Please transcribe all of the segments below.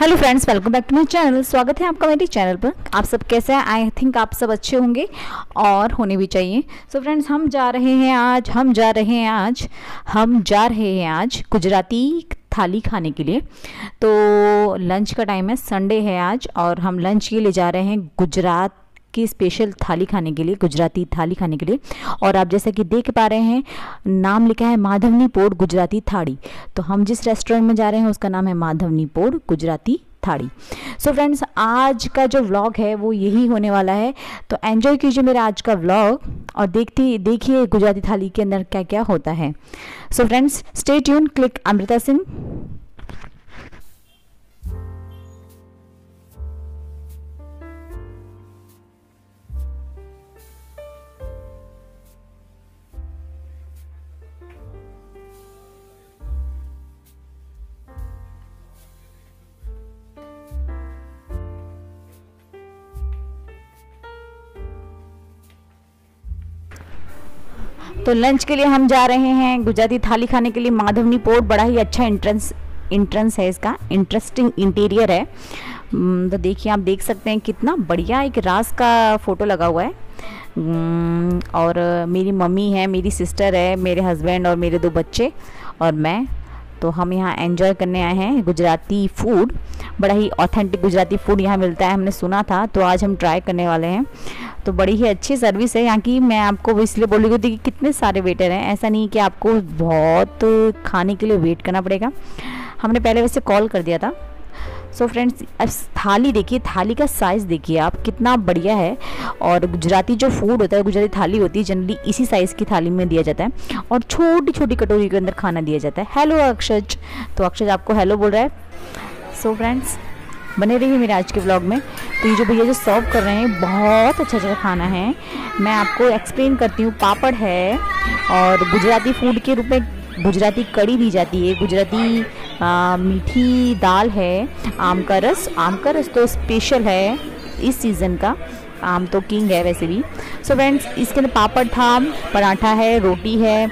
Hello friends welcome back to my channel स्वागत है आपका मेरे चैनल पर। आप सब कैसे हैं? आई थिंक आप सब अच्छे होंगे और होने भी चाहिए। सो so फ्रेंड्स हम जा रहे हैं आज, हम जा रहे हैं आज, हम जा रहे हैं आज गुजराती थाली खाने के लिए। तो लंच का टाइम है संडे है आज और हम लंच के लिए जा रहे हैं गुजरात की स्पेशल थाली खाने के लिए, गुजराती थाली खाने के लिए। और आप जैसा कि देख पा रहे हैं, नाम लिखा है माधवनी पोड़ गुजराती थाड़ी। तो हम जिस रेस्टोरेंट में जा रहे हैं, उसका नाम है Madhavani port Gujarati thali. So so friends आज का जो व्लॉग है, वो यही होने वाला है। तो एंजॉय कीजिए मेरा आज का व्लॉग और देखती, देखिए गुजराती थाली के अंदर क्या क्या होता है। So friends stay tuned click Amrita Singh तो लंच के लिए हम जा रहे हैं गुजराती थाली खाने के लिए माधवनी पोर्ट बड़ा ही अच्छा इंट्रेंस इंट्रेंस है इसका इंटरेस्टिंग इंटीरियर है। तो देखिए आप देख सकते हैं कितना बढ़िया एक रास का फ़ोटो लगा हुआ है। और मेरी मम्मी है, मेरी सिस्टर है, मेरे हस्बैंड और मेरे दो बच्चे, और मैं तो हम यहाँ एंजॉय करने आए हैं गुजराती फ़ूड बड़ा ही ऑथेंटिक गुजराती फ़ूड यहाँ मिलता है, हमने सुना था तो आज हम ट्राई करने वाले हैं। तो बड़ी ही अच्छी सर्विस है, यहाँ की मैं आपको इसलिए बोल रही थी कि कितने सारे वेटर हैं, ऐसा नहीं कि आपको बहुत खाने के लिए वेट करना पड़ेगा। हमने पहले वैसे कॉल कर दिया था सो so फ्रेंड्स अब थाली देखिए, थाली का साइज़ देखिए आप, कितना बढ़िया है। और गुजराती जो फ़ूड होता है, गुजराती थाली होती है जनरली इसी साइज़ की थाली में दिया जाता है। और छोटी छोटी कटोरी के अंदर खाना दिया जाता है। हेलो अक्षज। तो अक्षज आपको हेलो बोल रहा है। सो so फ्रेंड्स बने रहिए मेरे आज के ब्लॉग में। तो ये जो भैया जो सर्व कर रहे हैं, बहुत अच्छा अच्छा खाना है। मैं आपको एक्सप्लेन करती हूँ, पापड़ है और गुजराती फ़ूड के रूप में गुजराती कड़ी दी जाती है। गुजराती मीठी दाल है, आम का रस। आम का रस तो स्पेशल है इस सीज़न का। आम तो किंग है वैसे भी। सो so फ्रेंड्स इसके अंदर पापड़ था, पराठा है, रोटी है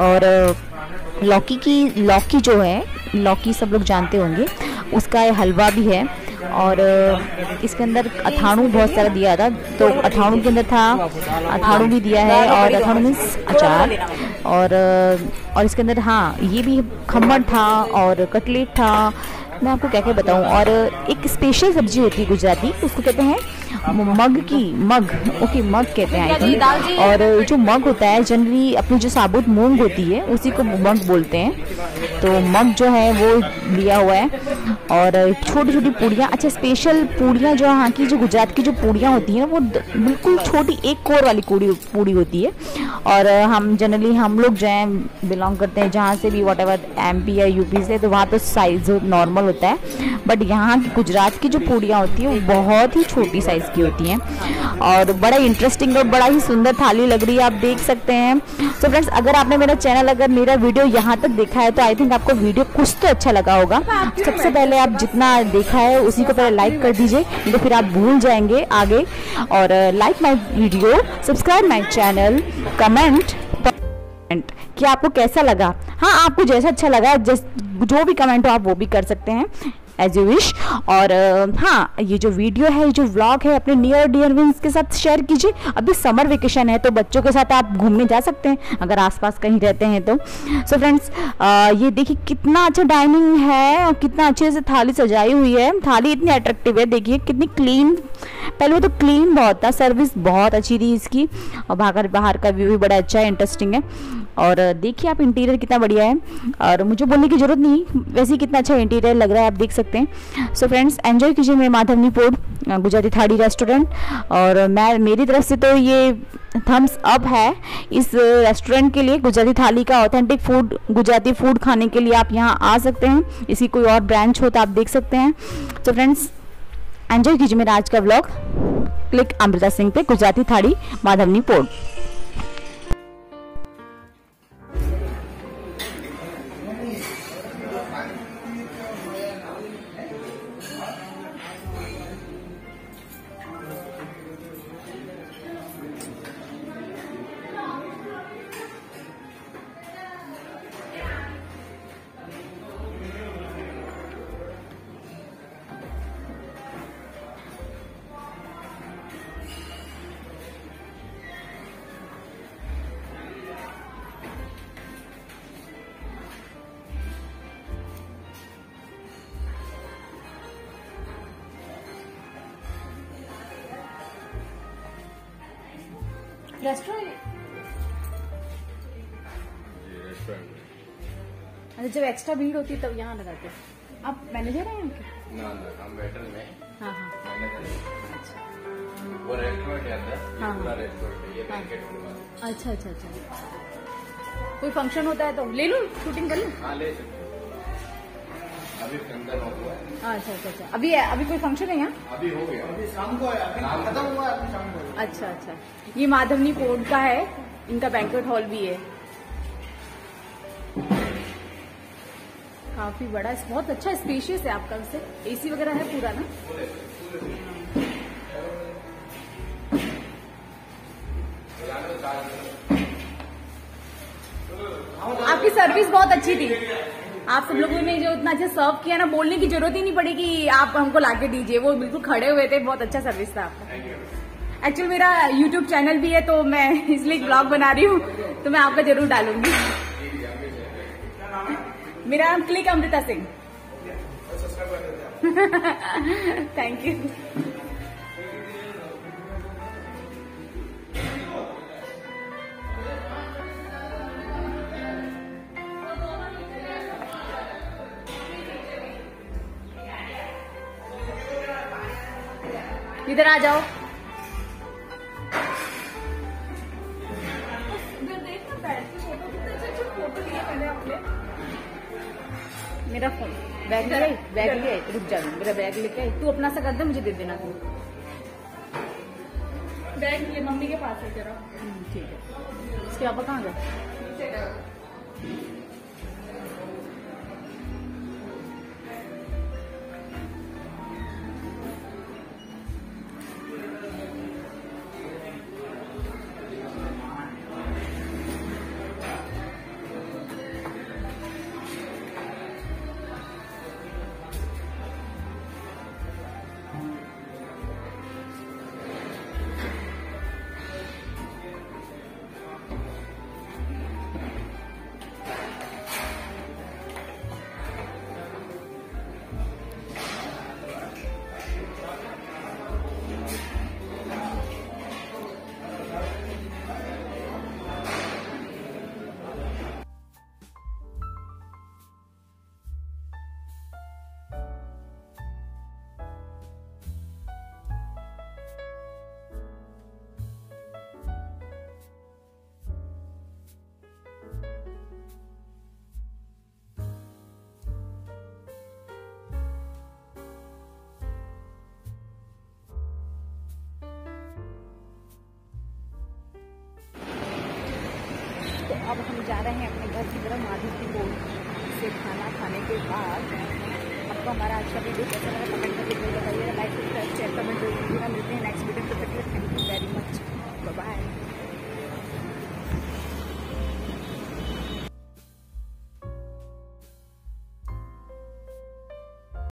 और, लौकी की, लौकी जो है, लौकी सब लोग जानते होंगे, उसका हलवा भी है। और इसके अंदर अथाणु बहुत सारा दिया था। तो अथाणु के अंदर था, अथाणु भी दिया है और अथाणु मीन्स अचार। और और इसके अंदर हाँ ये भी खम्मन था और कटलेट था। मैं आपको क्या क्या बताऊँ? और एक स्पेशल सब्ज़ी होती है गुजराती, उसको कहते हैं मग की मग, ओके, मग कहते हैं और जो मग होता है जनरली अपनी जो साबुत मूंग होती है, उसी को मग बोलते हैं। तो मग जो है, वो लिया हुआ है। और छोटी छोटी पूड़ियाँ अच्छा स्पेशल पूड़ियाँ जो यहाँ की जो गुजरात की जो पूड़ियाँ होती हैं, वो बिल्कुल छोटी, एक कोर वाली पूड़ी पूड़ी होती है। और हम जनरली हम लोग जो हैं बिलोंग करते हैं जहाँ से भी वॉट एवर एम या यूपी से तो वहाँ तो साइज़ नॉर्मल होता है। बट यहाँ की गुजरात की जो पूड़ियाँ होती हैं, वो बहुत ही छोटी साइज़ की होती हैं। और बड़ा इंटरेस्टिंग और बड़ा ही सुंदर थाली लग रही है, आप देख सकते हैं। सो so फ्रेंड्स अगर आपने मेरा चैनल अगर मेरा वीडियो यहाँ तक देखा है तो आई थिंक आपको वीडियो कुछ तो अच्छा लगा होगा। सबसे पहले आप जितना देखा है, उसी को पहले लाइक कर दीजिए तो फिर आप भूल जाएँगे आगे। और like my video subscribe my channel comment कि आपको कैसा लगा? हाँ आपको जैसा अच्छा लगा जो भी कमेंट हो आप वो भी कर सकते हैं। एज यू विश और हाँ ये जो वीडियो है, ये जो व्लॉग है, अपने नियर डियर विंस के साथ शेयर कीजिए। अभी समर वेकेशन है तो बच्चों के साथ आप घूमने जा सकते हैं, अगर आसपास कहीं रहते हैं तो। सो so फ्रेंड्स ये देखिए कितना अच्छा डाइनिंग है और कितना अच्छे से थाली सजाई हुई है। थाली इतनी अट्रैक्टिव है, देखिए, कितनी क्लीन पहले वो तो क्लीन बहुत था सर्विस बहुत अच्छी थी इसकी। और बाहर बाहर का व्यू भी बड़ा अच्छा है इंटरेस्टिंग है। और देखिए आप इंटीरियर कितना बढ़िया है। और मुझे बोलने की ज़रूरत नहीं, वैसे ही कितना अच्छा इंटीरियर लग रहा है, आप देख सकते हैं। सो फ्रेंड्स एंजॉय कीजिए मेरे माधवनी पोर्ट गुजराती थाड़ी रेस्टोरेंट और मैं, मेरी तरफ़ से तो ये थम्स अप है। इस रेस्टोरेंट के लिए, गुजराती थाली का ऑथेंटिक फ़ूड गुजराती फ़ूड खाने के लिए आप यहाँ आ सकते हैं। इसकी कोई और ब्रांच हो तो आप देख सकते हैं। तो फ्रेंड्स एंजॉय कीजिए मेरा आज का ब्लॉग क्लिक अमृता सिंह पे गुजराती थाड़ी माधवनी पोर्ट रेस्टोरेंट अच्छा जब एक्स्ट्रा भीड़ होती है तब यहाँ लगाते हैं। आप मैनेजर हैं यहाँ के? ना ना हम वेटर में हाँ। हाँ अच्छा। वो रेस्टोरेंट है अंदर हाँ। रेस्टोरेंट ये हाँ। बैंकेट अच्छा अच्छा अच्छा। कोई फ़ंक्शन होता है तो ले लूँ शूटिंग कर लूँ। हाँ ले सकते हो। अभी हुआ है अच्छा अच्छा अच्छा। अभी अभी कोई फ़ंक्शन है यहाँ? अभी हो गया। अभी शाम को है अभी खत्म हुआ है अभी शाम को अच्छा अच्छा। ये माधवनी पोर्ट का है इनका बैंक्वेट हॉल भी है। काफ़ी बड़ा बहुत अच्छा स्पेशियस है आपका वैसे। एसी वगैरह है पूरा ना? आपकी सर्विस बहुत अच्छी थी। आप सब लोगों ने जो इतना अच्छा सर्व किया ना बोलने की ज़रूरत ही नहीं पड़ी कि आप हमको लाके दीजिए। वो बिल्कुल खड़े हुए थे बहुत अच्छा सर्विस था आपका। एक्चुअली मेरा यूट्यूब चैनल भी है तो मैं इसलिए ब्लॉग बना रही हूँ तो मैं आपका ज़रूर डालूँगी। मेरा नाम click Amrita Singh thank you इधर आ जाओ। मेरा फ़ोन बैग ले आई बैग ले आई रुक जा मेरा बैग लेके आई। तू अपना सा कर दे मुझे दे देना तू। बैग ये मम्मी के पास है तेरा। हम्म, ठीक है। इसके पापा कहाँ गए? अब हम जा रहे हैं अपने घर की तरफ़ माधुपुर से खाना खाने के बाद। आपको तो हमारा अच्छा वीडियो कैसा लगा कमेंट करके ज़रूर बताइए लाइक शेयर कमेंट ज़रूर मिलते हैं नेक्स्ट वीडियो तक thank you very much bye